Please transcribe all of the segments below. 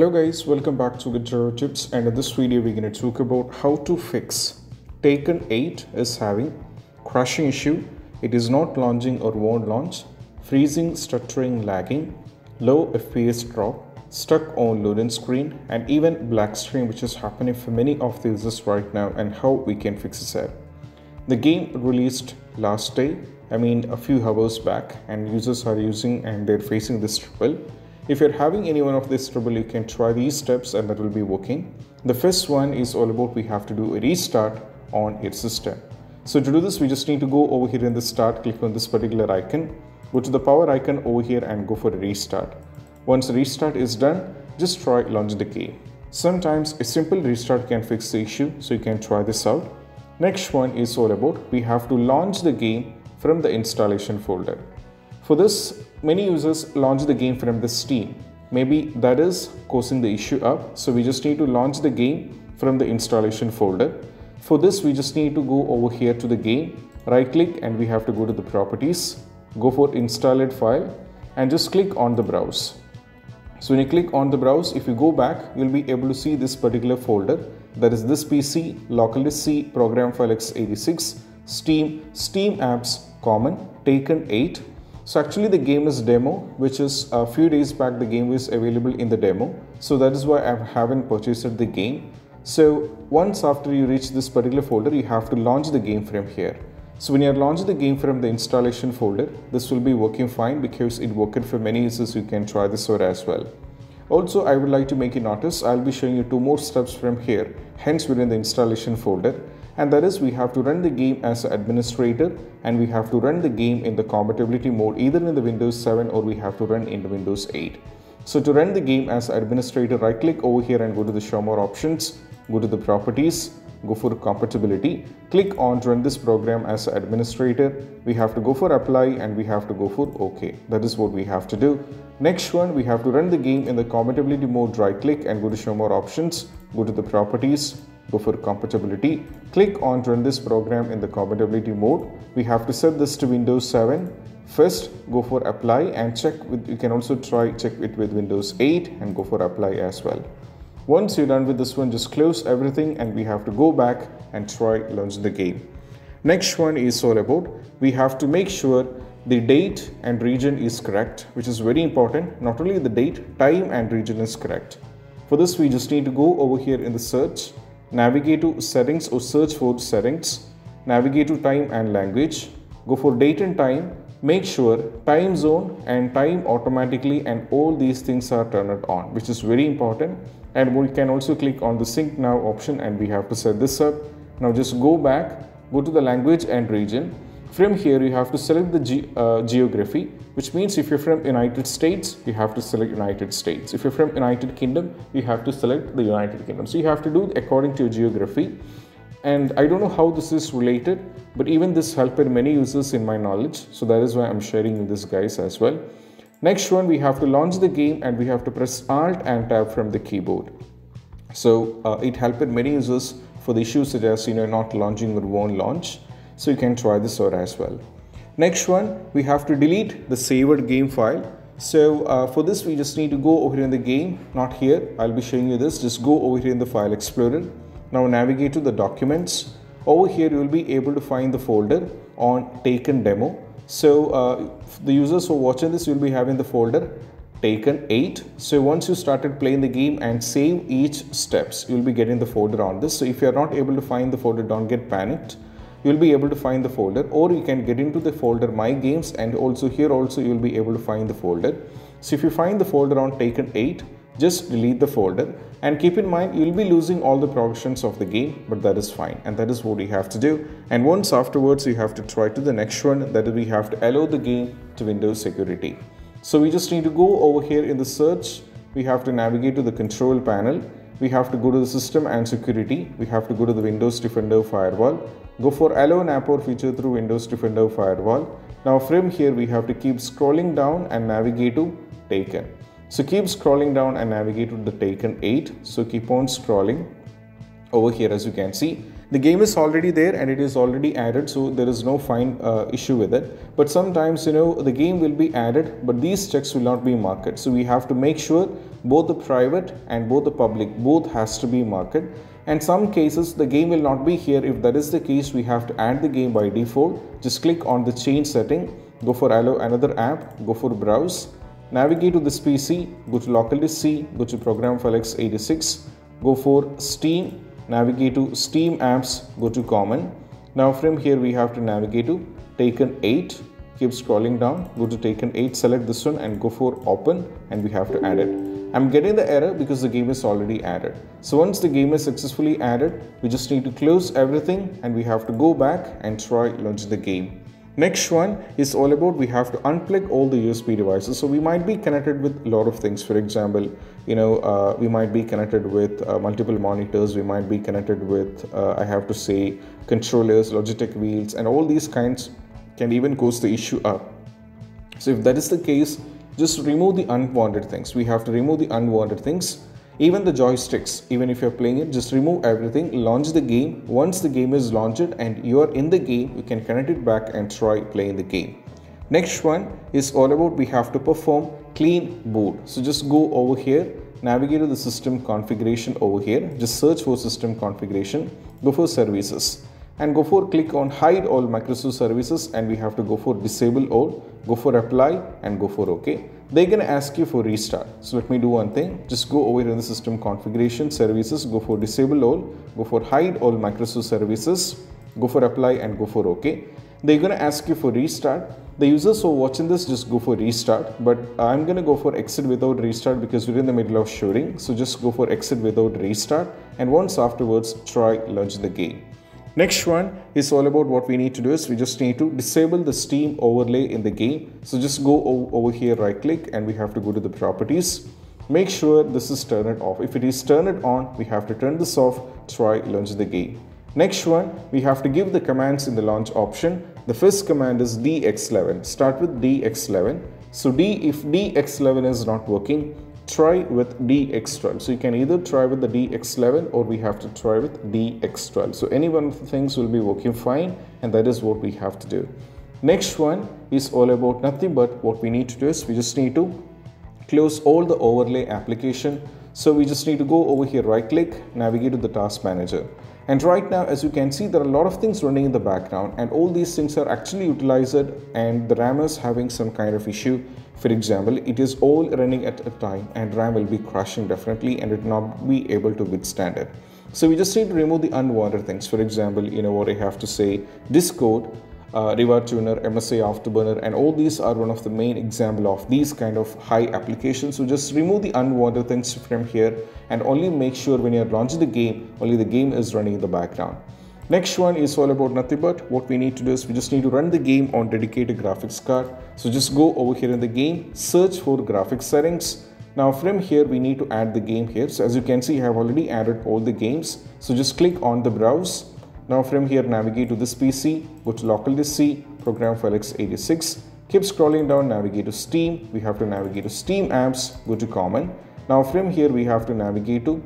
Hello guys, welcome back to Get Droid Tips and in this video we're going to talk about how to fix Tekken 8 is having crashing issue, it is not launching or won't launch, freezing, stuttering, lagging, low FPS drop, stuck on loading screen and even black screen which is happening for many of the users right now and how we can fix this. The game released last day, I mean a few hours back and users are using and they're facing this trouble if you're having any one of this trouble, you can try these steps and that will be working. The first one is all about we have to do a restart on your system. So to do this, we just need to go over here in the start, click on this particular icon, go to the power icon over here and go for a restart. Once the restart is done, just try launch the game. Sometimes a simple restart can fix the issue, so you can try this out. Next one is all about we have to launch the game from the installation folder. For this, many users launch the game from the Steam. Maybe that is causing the issue up. So we just need to launch the game from the installation folder. For this, we just need to go over here to the game, right click and we have to go to the properties, go for installed file and just click on the browse. So when you click on the browse, if you go back, you'll be able to see this particular folder. That is this PC, localdisk C, program file x86, Steam, Steam apps, common, Tekken 8, so actually the game is demo, which is a few days back the game was available in the demo. So that is why I haven't purchased the game. So once after you reach this particular folder, you have to launch the game from here. So when you are launch the game from the installation folder, this will be working fine because it worked for many users. You can try this out as well. Also, I would like to make you notice, I'll be showing you two more steps from here. Hence, within the installation folder and that is we have to run the game as an administrator and we have to run the game in the compatibility mode either in the Windows 7 or we have to run in the Windows 8. So to run the game as administrator right click over here and go to the show more options, go to the properties, go for compatibility, click on run this program as administrator, we have to go for apply and we have to go for OK. That is what we have to do. Next one, we have to run the game in the compatibility mode, right click and go to show more options, go to the properties, for compatibility. Click on run this program in the compatibility mode. We have to set this to Windows 7. First, go for apply and check with, you can also try check it with Windows 8 and go for apply as well. Once you're done with this one, just close everything and we have to go back and try launch the game. Next one is all about, we have to make sure the date and region is correct, which is very important. Not only the date, time and region is correct. For this, we just need to go over here in the search navigate to settings or search for settings, navigate to time and language, go for date and time, make sure time zone and time automatically and all these things are turned on which is very important. And we can also click on the sync now option and we have to set this up. Now just go back, go to the language and region. From here, you have to select the ge uh, geography, which means if you're from United States, you have to select United States. If you're from United Kingdom, you have to select the United Kingdom. So you have to do according to your geography. And I don't know how this is related, but even this helped many users in my knowledge. So that is why I'm sharing this guys as well. Next one, we have to launch the game and we have to press Alt and Tab from the keyboard. So uh, it helped many users for the issues such as you know not launching or won't launch. So you can try this out as well. Next one, we have to delete the saved game file. So uh, for this, we just need to go over here in the game, not here. I'll be showing you this. Just go over here in the file explorer. Now navigate to the documents. Over here, you will be able to find the folder on Tekken demo. So uh, the users who are watching this, will be having the folder Tekken 8 so once you started playing the game and save each steps you'll be getting the folder on this so if you're not able to find the folder don't get panicked you'll be able to find the folder or you can get into the folder my games and also here also you'll be able to find the folder. So if you find the folder on Tekken 8 just delete the folder and keep in mind you'll be losing all the progressions of the game but that is fine and that is what you have to do. And once afterwards you have to try to the next one that we have to allow the game to windows security. So we just need to go over here in the search. We have to navigate to the control panel we have to go to the system and security we have to go to the windows defender firewall Go for allow NAPOR feature through Windows Defender Firewall. Now from here we have to keep scrolling down and navigate to Tekken. So keep scrolling down and navigate to the Tekken 8. So keep on scrolling over here as you can see. The game is already there and it is already added so there is no fine uh, issue with it. But sometimes you know the game will be added but these checks will not be marked. So we have to make sure both the private and both the public both has to be marked. And some cases the game will not be here. If that is the case we have to add the game by default. Just click on the change setting go for allow another app go for browse navigate to this pc go to local disk c go to program file x86 go for steam navigate to steam apps go to common. Now from here we have to navigate to Tekken 8 keep scrolling down go to Tekken 8 select this one and go for open and we have to add it I'm getting the error because the game is already added. So once the game is successfully added, we just need to close everything and we have to go back and try launch the game. Next one is all about we have to unplug all the USB devices. So we might be connected with a lot of things. For example, you know, uh, we might be connected with uh, multiple monitors. We might be connected with, uh, I have to say, controllers, Logitech wheels, and all these kinds can even cause the issue up. So if that is the case, just remove the unwanted things. We have to remove the unwanted things. Even the joysticks, even if you're playing it, just remove everything, launch the game. Once the game is launched and you are in the game, you can connect it back and try playing the game. Next one is all about we have to perform clean boot. So just go over here, navigate to the system configuration over here, just search for system configuration, go for services and go for click on hide all Microsoft services and we have to go for disable all. Go for apply and go for ok they're going to ask you for restart. So let me do one thing. Just go over in the system configuration services go for disable all go for hide all Microsoft services go for apply and go for ok they're going to ask you for restart. The users who are watching this just go for restart. But i'm to go for exit without restart because we're in the middle of shooting so just go for exit without restart. And once afterwards try launch the game Next one is all about what we need to do is we just need to disable the Steam overlay in the game. So just go over here, right click and we have to go to the properties. Make sure this is turned off. If it is turned on, we have to turn this off, try launch the game. Next one, we have to give the commands in the launch option. The first command is dx11. Start with dx11. So D, if dx11 is not working, try with dx12 so you can either try with the dx11 or we have to try with dx12 so any one of the things will be working fine and that is what we have to do. Next one is all about nothing but what we need to do is we just need to close all the overlay application. So we just need to go over here right click navigate to the task manager. And right now, as you can see, there are a lot of things running in the background and all these things are actually utilized and the RAM is having some kind of issue. For example, it is all running at a time and RAM will be crashing definitely and it not be able to withstand it. So we just need to remove the unwanted things. For example, you know what I have to say, Discord uh, Tuner, MSI Afterburner, and all these are one of the main example of these kind of high applications. So just remove the unwanted things from here and only make sure when you're launching the game, only the game is running in the background. Next one is all about nothing but what we need to do is we just need to run the game on dedicated graphics card. So just go over here in the game, search for graphics settings. Now from here we need to add the game here. So as you can see I have already added all the games. So just click on the browse now from here navigate to this PC, go to local disk C, program file x86, keep scrolling down, navigate to Steam, we have to navigate to Steam apps, go to common. Now from here we have to navigate to,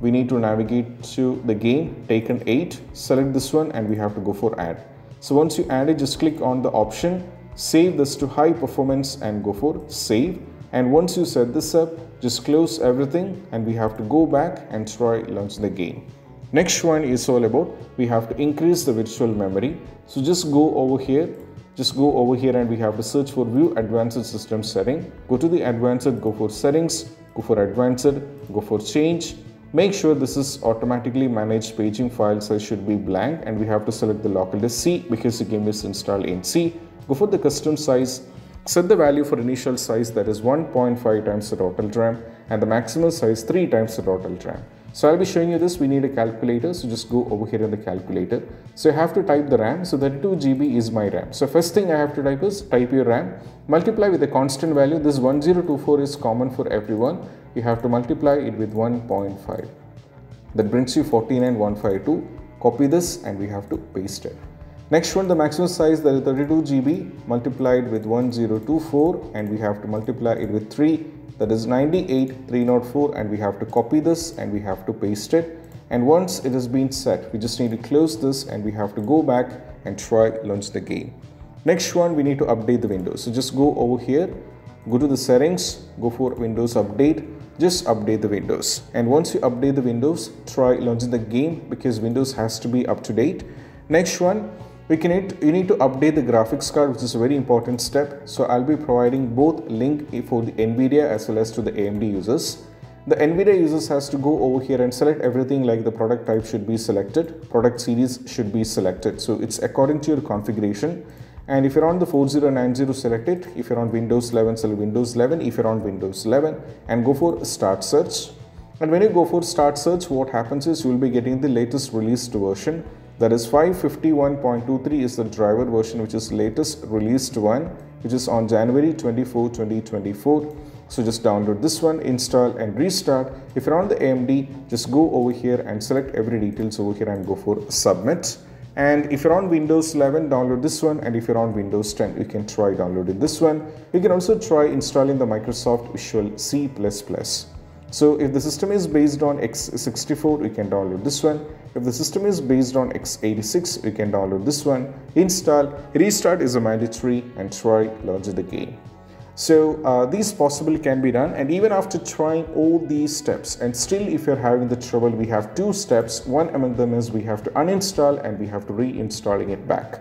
we need to navigate to the game, Tekken 8, select this one and we have to go for add. So once you add it, just click on the option, save this to high performance and go for save. And once you set this up, just close everything and we have to go back and try launch the game. Next one is all about we have to increase the virtual memory. So just go over here, just go over here and we have to search for view advanced system setting. Go to the advanced, go for settings, go for advanced, go for change. Make sure this is automatically managed paging file size should be blank and we have to select the local disk C because the game is installed in C. Go for the custom size Set the value for initial size that is 1.5 times the total RAM and the maximum size 3 times the total RAM. So I'll be showing you this. We need a calculator. So just go over here in the calculator. So I have to type the RAM. So 32 GB is my RAM. So first thing I have to type is type your RAM. Multiply with a constant value. This 1024 is common for everyone. You have to multiply it with 1.5. That brings you 49152. Copy this and we have to paste it. Next one, the maximum size that is 32 GB multiplied with 1024 and we have to multiply it with 3 that is 98 304 and we have to copy this and we have to paste it and once it has been set we just need to close this and we have to go back and try launch the game next one we need to update the windows so just go over here go to the settings go for windows update just update the windows and once you update the windows try launching the game because windows has to be up to date next one we can need, you need to update the graphics card which is a very important step so i'll be providing both link for the nvidia as well as to the amd users the NVIDIA users has to go over here and select everything like the product type should be selected, product series should be selected. So it's according to your configuration. And if you're on the 4090 select it, if you're on Windows 11 select Windows 11, if you're on Windows 11 and go for start search. And when you go for start search, what happens is you will be getting the latest released version. That is 551.23 is the driver version which is latest released one which is on January 24, 2024 so just download this one, install and restart. If you're on the AMD, just go over here and select every details over here and go for submit. And if you're on Windows 11, download this one. And if you're on Windows 10, you can try downloading this one. You can also try installing the Microsoft Visual C++. So if the system is based on x64, you can download this one. If the system is based on x86, you can download this one. Install, restart is a mandatory and try launch the game. So uh, these possibly can be done and even after trying all these steps and still if you're having the trouble we have two steps. One among them is we have to uninstall and we have to reinstalling it back.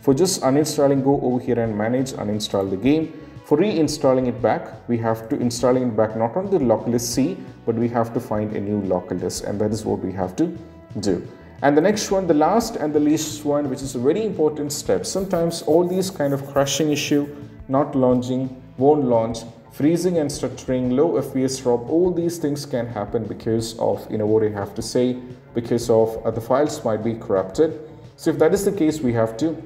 For just uninstalling go over here and manage uninstall the game. For reinstalling it back we have to installing it back not on the local disk C but we have to find a new local disk and that is what we have to do. And the next one, the last and the least one, which is a very important step. Sometimes all these kind of crashing issue, not launching, won't launch, freezing and stuttering, low FPS drop, all these things can happen because of, you know, what I have to say, because of uh, the files might be corrupted. So if that is the case, we have to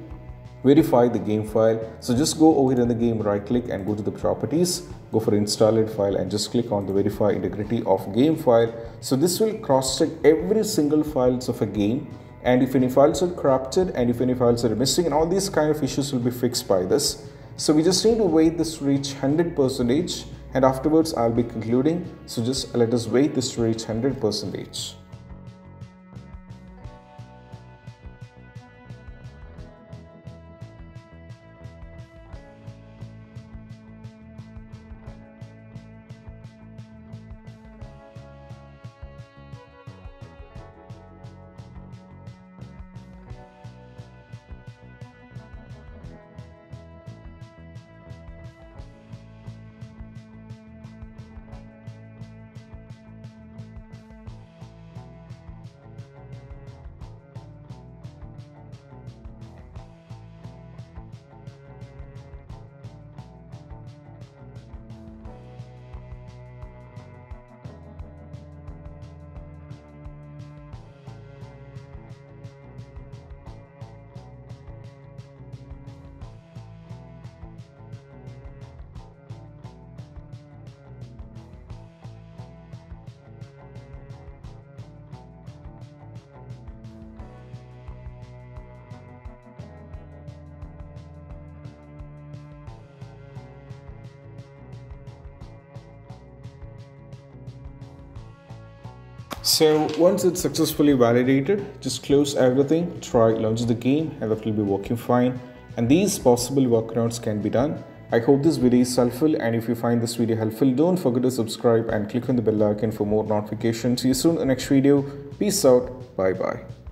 verify the game file. So just go over here in the game, right click and go to the properties, go for installed file and just click on the verify integrity of game file. So this will cross check every single files of a game and if any files are corrupted and if any files are missing and all these kind of issues will be fixed by this. So we just need to wait this to reach 100 percentage and afterwards I'll be concluding. So just let us wait this to reach 100 So once it's successfully validated, just close everything, try launch the game and that will be working fine. And these possible workarounds can be done. I hope this video is helpful and if you find this video helpful, don't forget to subscribe and click on the bell icon for more notifications. See you soon in the next video. Peace out. Bye bye.